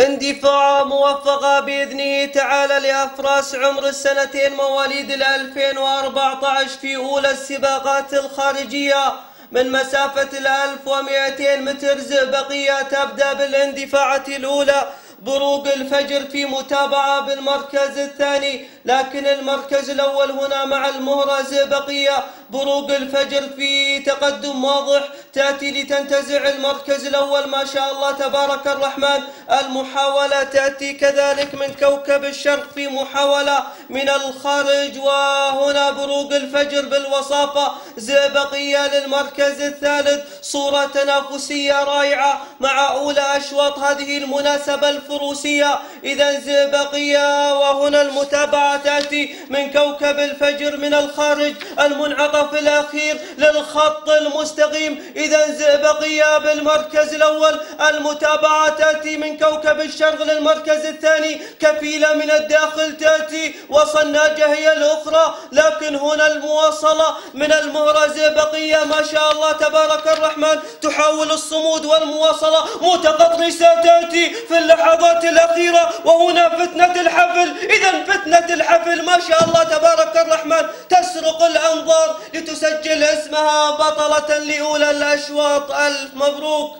اندفاع موفقة بإذنه تعالى لأفراس عمر السنتين مواليد ال 2014 في أولى السباقات الخارجية من مسافة ال 1200 متر زئبقية تبدأ بالاندفاعة الأولى بروق الفجر في متابعة بالمركز الثاني لكن المركز الأول هنا مع المهرة زئبقية بروق الفجر في تقدم واضح تأتي لتنتزع المركز الأول ما شاء الله تبارك الرحمن. المحاولة تأتي كذلك من كوكب الشرق في محاولة من الخارج وهنا بروق الفجر بالوصافة. زئبقية للمركز الثالث صورة تنافسية رائعة مع أولى أشواط هذه المناسبة الفروسية. إذا زئبقية وهنا المتابعة تأتي من كوكب الفجر من الخارج المنعطف الأخير للخط المستقيم. إذا زئبقية بالمركز الأول المتابعة تأتي من كوكب الشرق للمركز الثاني. كفيلة من الداخل تأتي وصناجة هي الأخرى لكن هنا المواصلة من المهرة. زئبقية ما شاء الله تبارك الرحمن تحاول الصمود والمواصلة متقطرسة تأتي في اللحظات الأخيرة. وهنا فتنة الحفل. إذا فتنة الحفل ما شاء الله تبارك الرحمن تسرق الأنظار لتسجل اسمها بطلة لأولى الأشواط. ألف مبروك.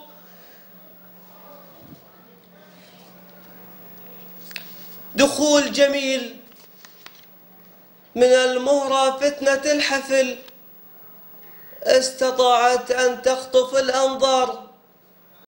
دخول جميل من المهرة فتنة الحفل. استطاعت أن تخطف الأنظار.